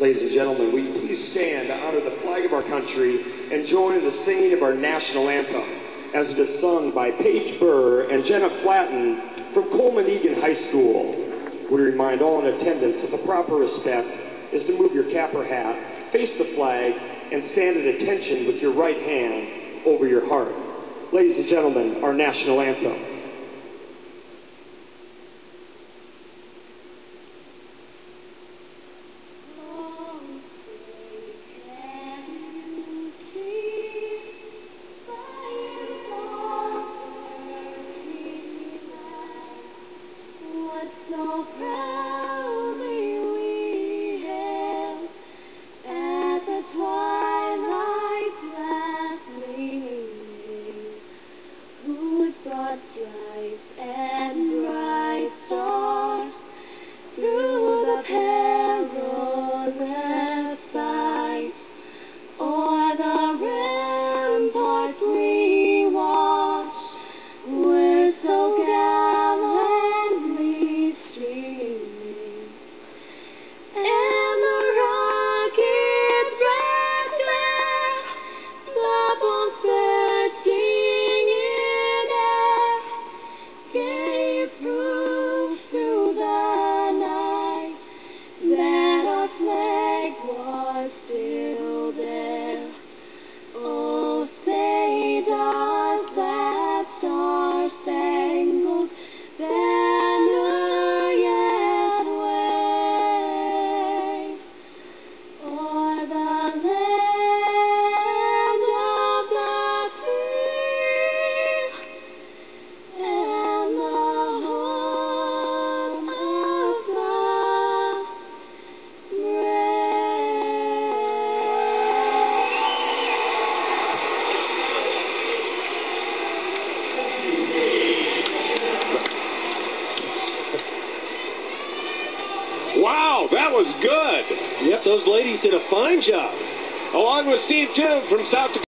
Ladies and gentlemen, will you please stand to honor the flag of our country and join in the singing of our national anthem as it is sung by Paige Buhr and Jenna Flatten from Colman Egan High School. We remind all in attendance that the proper respect is to move your cap or hat, face the flag, and stand at attention with your right hand over your heart. Ladies and gentlemen, our national anthem. Wow, that was good. Yep, those ladies did a fine job. Along with Steve Jim from South Dakota.